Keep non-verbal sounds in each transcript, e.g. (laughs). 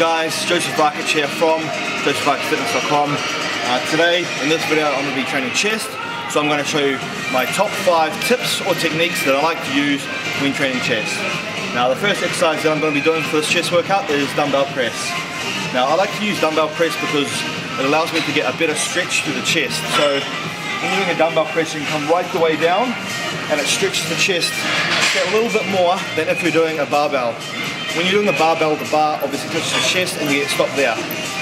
Guys, Josef Rakich here from josefrakichfitness.com. Uh, today in this video I'm going to be training chest, so I'm going to show you my top 5 tips or techniques that I like to use when training chest. Now the first exercise that I'm going to be doing for this chest workout is dumbbell press. Now I like to use dumbbell press because it allows me to get a better stretch to the chest. So when you're doing a dumbbell press you can come right the way down and it stretches the chest a little bit more than if you're doing a barbell. When you're doing the barbell, the bar obviously touches the chest and you get stopped there.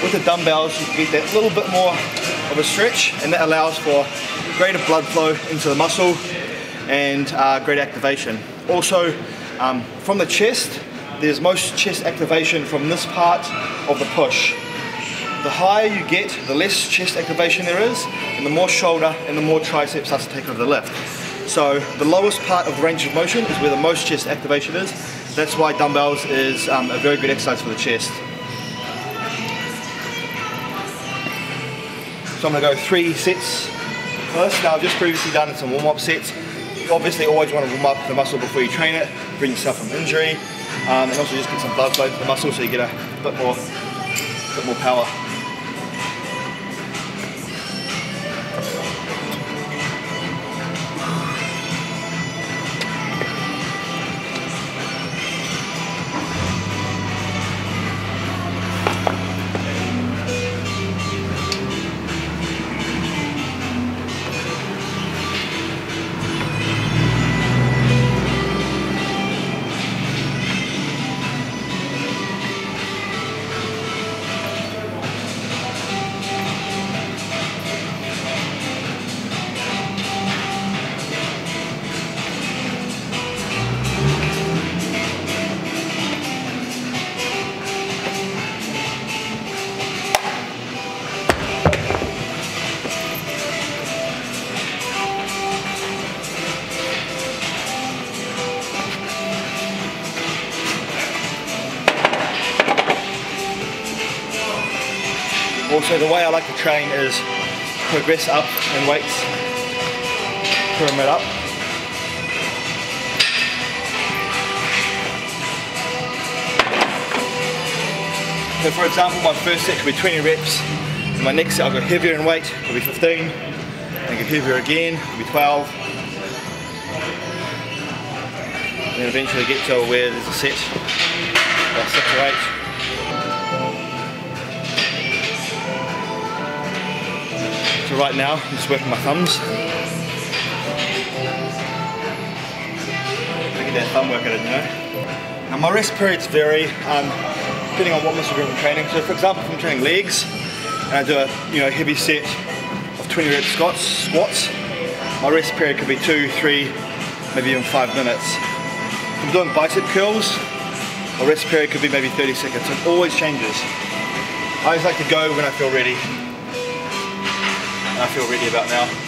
With the dumbbells, you get that little bit more of a stretch and that allows for greater blood flow into the muscle and uh, great activation. Also, um, from the chest, there's most chest activation from this part of the push. The higher you get, the less chest activation there is, and the more shoulder and the more triceps starts to take over the lift. So the lowest part of range of motion is where the most chest activation is, that's why dumbbells is um, a very good exercise for the chest. So I'm going to go three sets first. Now I've just previously done some warm-up sets. You obviously always want to warm up the muscle before you train it, bring yourself from injury, um, and also just get some blood flow to the muscle so you get a bit more, bit more power. Train is progress up in weights, pyramid up. So for example, my first set could be 20 reps, my next set I'll go heavier in weight, will be 15, and go heavier again, will be 12. And then eventually get to where there's a set, about 6 or 8. Right now, I'm just working my thumbs. Look at that thumb working, you know. Now my rest periods vary um, depending on what muscle group I'm training. So for example, if I'm training legs, and I do a you know heavy set of 20 rep squats, squats, my rest period could be two, three, maybe even five minutes. If I'm doing bicep curls, my rest period could be maybe 30 seconds. It always changes. I always like to go when I feel ready. I feel ready about now.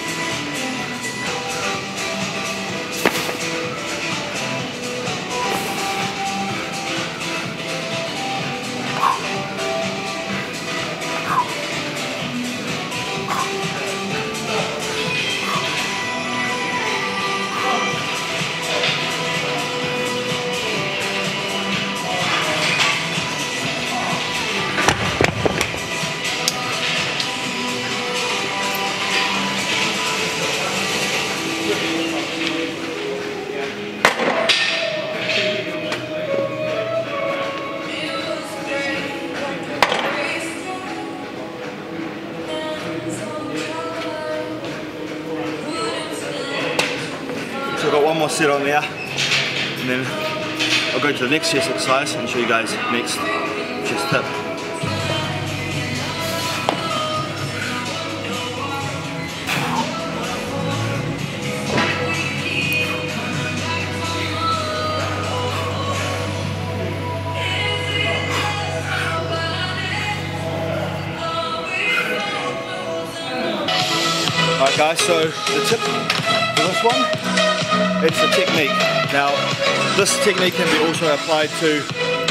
Next exercise and show you guys next chest tip. Alright guys, so the tip this one it's a technique. Now, this technique can be also applied to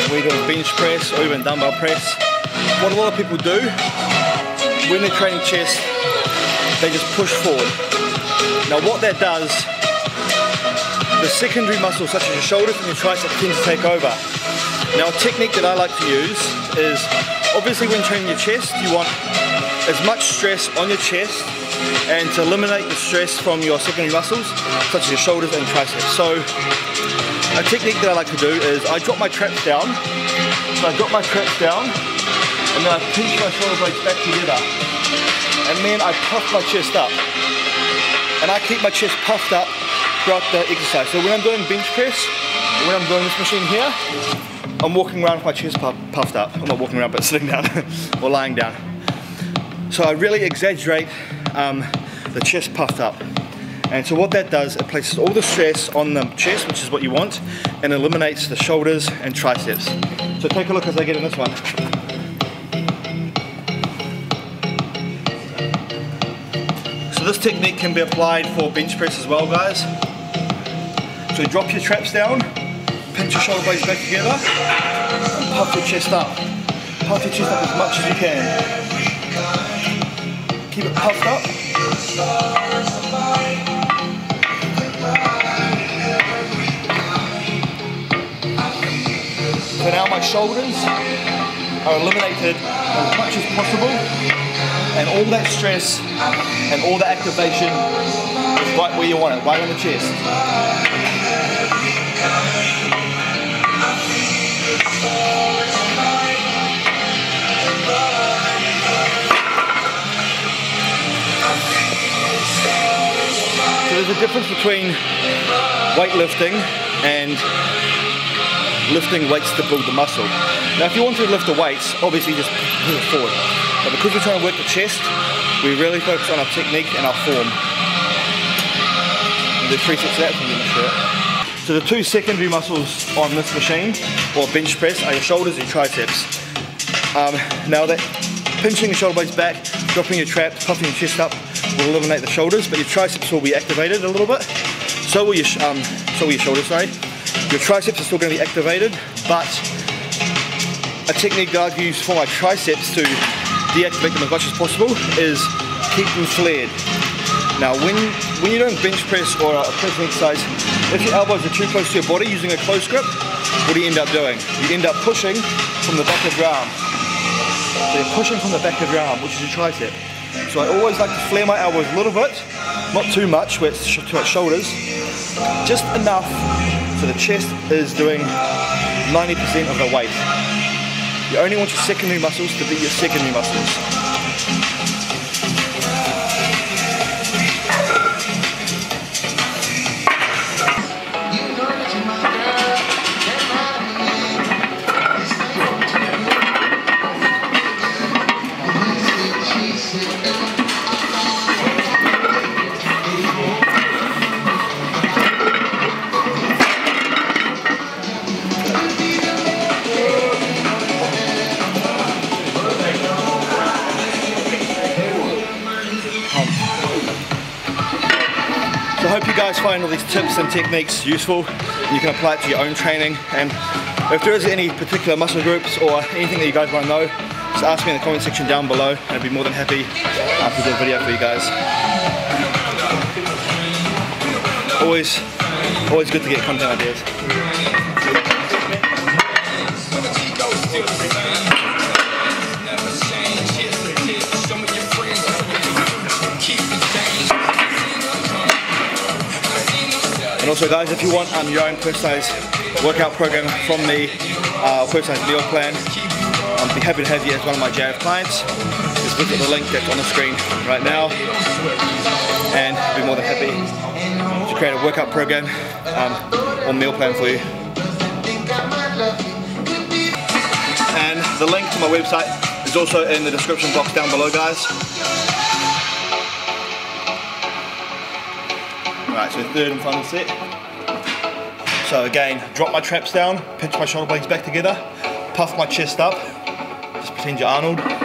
when you're doing bench press or even dumbbell press. What a lot of people do, when they're training chest, they just push forward. Now what that does, the secondary muscles such as your shoulders and your triceps tend to take over. Now a technique that I like to use is, obviously when training your chest, you want as much stress on your chest and to eliminate the stress from your secondary muscles, such as your shoulders and triceps. So a technique that I like to do is I drop my traps down, so I drop my traps down, and then I pinch my shoulder blades back together, and then I puff my chest up. And I keep my chest puffed up throughout the exercise. So when I'm doing bench press, when I'm doing this machine here, I'm walking around with my chest puffed up. I'm not walking around, but sitting down (laughs) or lying down. So I really exaggerate um, the chest puffed up. And so what that does, it places all the stress on the chest, which is what you want, and eliminates the shoulders and triceps. So take a look as I get in this one. So this technique can be applied for bench press as well, guys. So drop your traps down, pinch your shoulder blades back together, and puff your chest up. Puff your chest up as much as you can. Keep it puffed up. So now my shoulders are eliminated as much as possible and all that stress and all the activation is right where you want it, right on the chest. There's a difference between weightlifting and lifting weights to build the muscle. Now if you want to lift the weights, obviously just push it forward. But because we're trying to work the chest, we really focus on our technique and our form. And do three sets of that the. So the two secondary muscles on this machine, or bench press, are your shoulders and triceps. Um, now that pinching the shoulder blades back, dropping your traps, puffing your chest up will eliminate the shoulders, but your triceps will be activated a little bit. So will your, um, so will your shoulders, sorry. Your triceps are still going to be activated, but a technique that I've used for my triceps to deactivate them as much as possible is keep them flared. Now when, when you're doing bench press or a pressing exercise, if your elbows are too close to your body using a close grip, what do you end up doing? You end up pushing from the back of your arm. So you're pushing from the back of your arm, which is your tricep. So I always like to flare my elbows a little bit, not too much where it's to shoulders, just enough so the chest is doing 90% of the weight. You only want your secondary muscles to be your secondary muscles. I hope you guys find all these tips and techniques useful. You can apply it to your own training. And if there is any particular muscle groups or anything that you guys want to know, just ask me in the comment section down below. And I'd be more than happy uh, to do a video for you guys. Always, always good to get content ideas. And also guys, if you want um, your own personalized workout program from me, uh, personalized meal plan, I'll be happy to have you as one of my JF clients. Just visit the link that's on the screen right now and I'll be more than happy to create a workout program um, or meal plan for you. And the link to my website is also in the description box down below guys. Right, so third and final set. So again, drop my traps down, pinch my shoulder blades back together, puff my chest up, just pretend you're Arnold.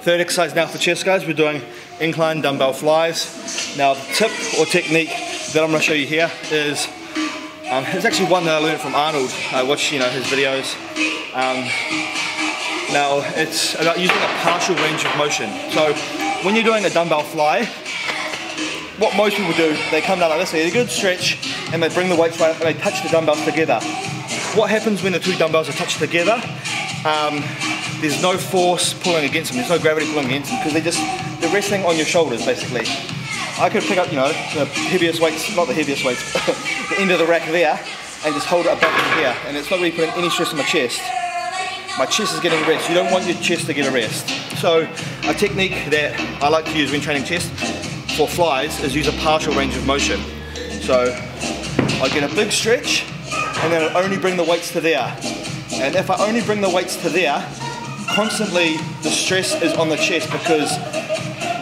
Third exercise now for chest guys, we're doing incline dumbbell flies. Now the tip or technique that I'm going to show you here is Um, it's actually one that I learned from Arnold. I watched you know his videos. Um, now it's about using a partial range of motion. So when you're doing a dumbbell fly, what most people do, they come down like this, they get a good stretch, and they bring the weights right, and they touch the dumbbells together. What happens when the two dumbbells are touched together? Um, there's no force pulling against them, there's no gravity pulling against them, because they're just, they're resting on your shoulders basically. I could pick up, you know, the heaviest weights, not the heaviest weights, (laughs) the end of the rack there, and just hold it above here, and it's not really putting any stress on my chest. My chest is getting rest. You don't want your chest to get a rest. So a technique that I like to use when training chest for flies is use a partial range of motion. So I get a big stretch, and then I only bring the weights to there. And if I only bring the weights to there, constantly the stress is on the chest because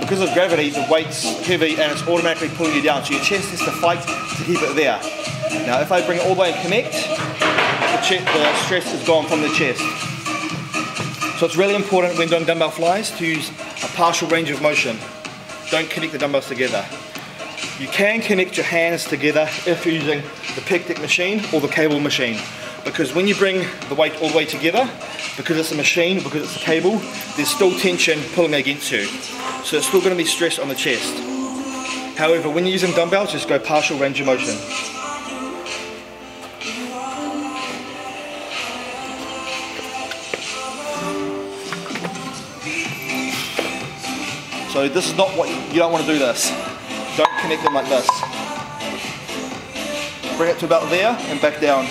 because of gravity, the weight's heavy and it's automatically pulling you down. So your chest has to fight to keep it there. Now, if I bring it all the way and connect, the, the stress is gone from the chest. So it's really important when doing dumbbell flies to use a partial range of motion. Don't connect the dumbbells together. You can connect your hands together if you're using the pec machine or the cable machine. Because when you bring the weight all the way together, because it's a machine, because it's a cable, there's still tension pulling against you. So it's still going to be stress on the chest. However, when you're using dumbbells, just go partial range of motion. So this is not what, you don't want to do this. Don't connect them like this. Bring it to about there and back down.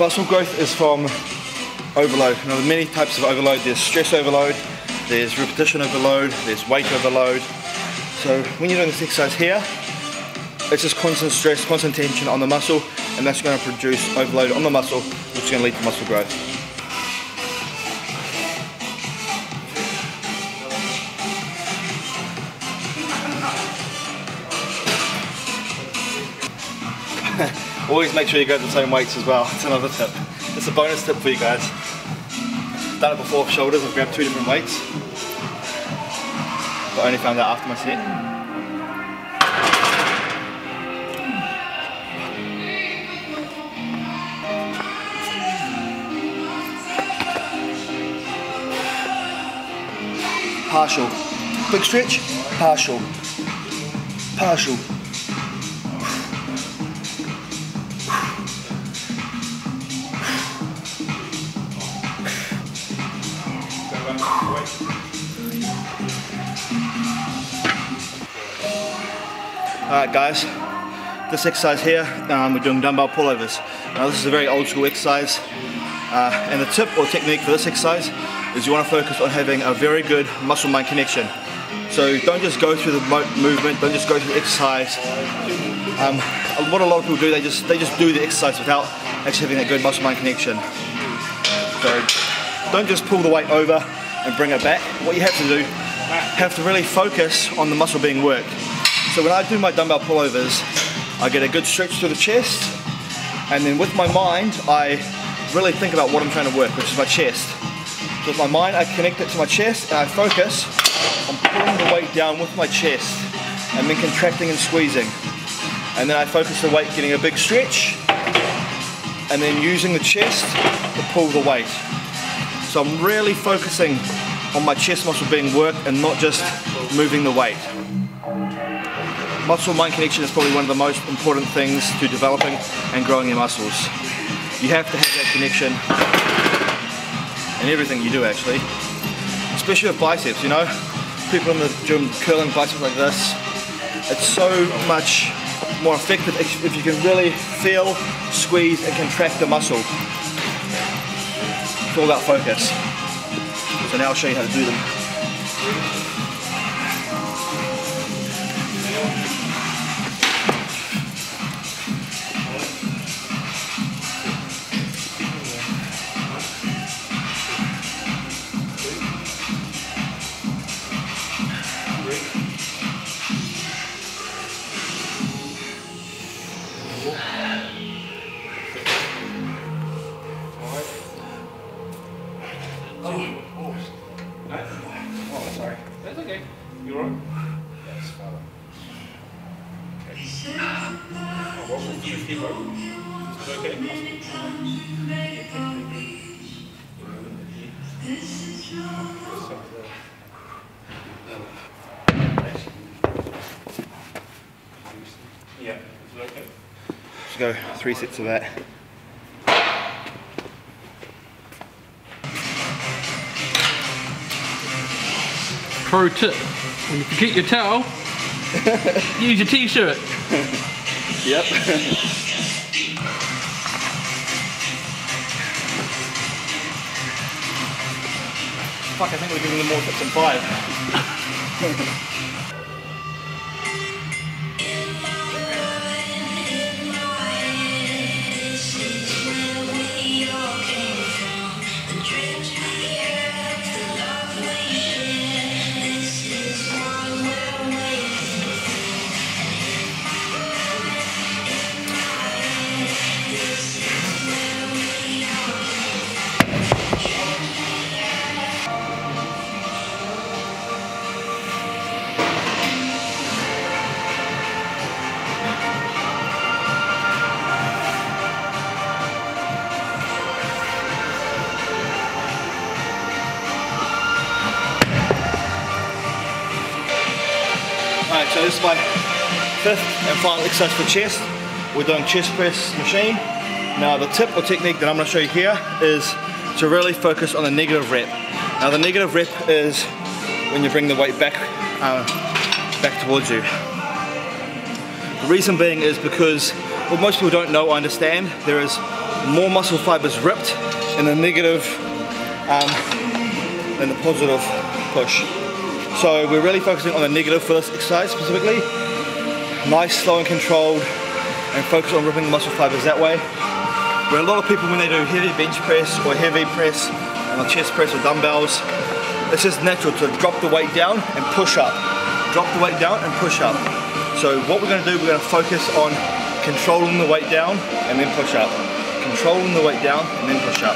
Muscle growth is from overload. Now, there are many types of overload. There's stress overload, there's repetition overload, there's weight overload. So when you're doing this exercise here, it's just constant stress, constant tension on the muscle, and that's going to produce overload on the muscle, which is going to lead to muscle growth. Always make sure you go the same weights as well. (laughs) It's another tip. It's a bonus tip for you guys. Done it before for shoulders, I've grabbed two different weights. But I only found out after my set. partial. Big stretch, partial, partial. Alright guys, this exercise here, um, we're doing dumbbell pullovers. Now this is a very old school exercise uh, and the tip or technique for this exercise is you want to focus on having a very good muscle-mind connection. So don't just go through the movement, don't just go through the exercise. Um, what a lot of people do, they just they just do the exercise without actually having that good muscle-mind connection. So don't just pull the weight over and bring it back. What you have to do, have to really focus on the muscle being worked. So when I do my dumbbell pullovers, I get a good stretch through the chest, and then with my mind, I really think about what I'm trying to work, which is my chest. So with my mind, I connect it to my chest, and I focus on pulling the weight down with my chest, and then contracting and squeezing. And then I focus the weight getting a big stretch, and then using the chest to pull the weight. So I'm really focusing on my chest muscle being worked and not just moving the weight. Muscle-mind connection is probably one of the most important things to developing and growing your muscles. You have to have that connection in everything you do actually. Especially with biceps, you know? People in the gym curling biceps like this. It's so much more effective if you can really feel, squeeze and contract the muscle. It's all about focus. So now I'll show you how to do them. Go three sets of that. Pro tip, when you forget your towel, (laughs) use your t-shirt. Yep. Fuck, I think we're giving them more tips than five. (laughs) final exercise for chest. We're doing chest press machine. Now the tip or technique that I'm going to show you here is to really focus on the negative rep. Now the negative rep is when you bring the weight back, uh, back towards you. The reason being is because what most people don't know or understand, there is more muscle fibers ripped in the negative um, than the positive push. So we're really focusing on the negative for this exercise specifically. Nice, slow and controlled, and focus on ripping the muscle fibers that way. Where a lot of people when they do heavy bench press or heavy press a chest press or dumbbells, it's just natural to drop the weight down and push up. Drop the weight down and push up. So what we're going to do, we're going to focus on controlling the weight down and then push up. Controlling the weight down and then push up.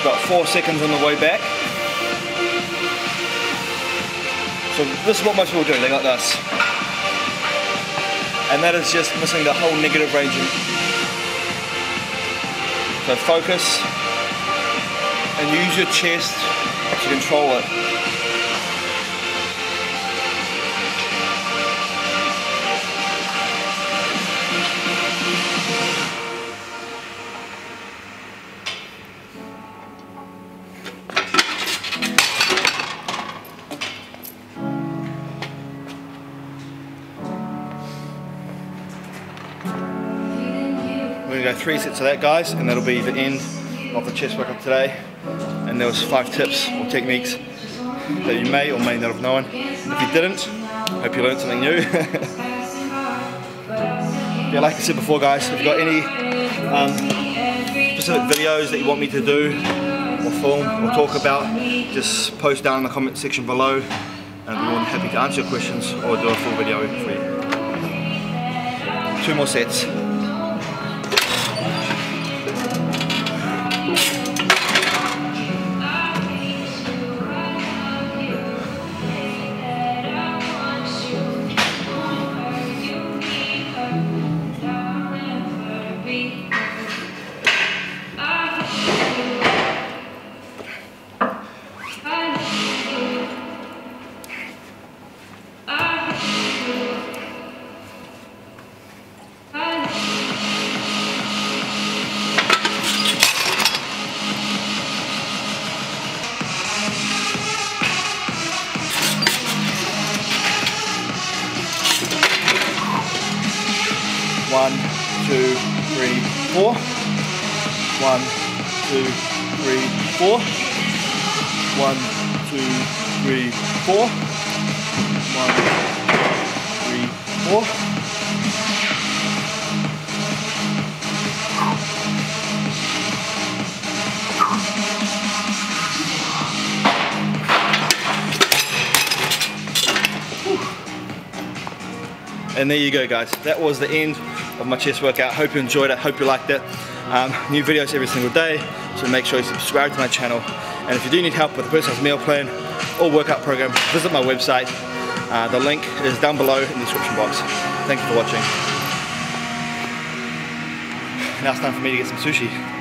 About four seconds on the way back. So this is what most people do, they got this. And that is just missing the whole negative range. So focus and use your chest to control it. Go three sets of that, guys, and that'll be the end of the chest workout today. And there was five tips or techniques that you may or may not have known. If you didn't, hope you learned something new. (laughs) yeah, like I said before, guys, if you've got any um, specific videos that you want me to do or film or talk about, just post down in the comment section below. And I'll be more than happy to answer your questions or do a full video for you. Two more sets. One, two, three, four. One, two, three, four. One, two, three, four. One, three, four. And there you go guys, that was the end of my chest workout. Hope you enjoyed it, hope you liked it. Um, new videos every single day, so make sure you subscribe to my channel. And if you do need help with a personalized meal plan or workout program, visit my website. Uh, the link is down below in the description box. Thank you for watching. Now it's time for me to get some sushi.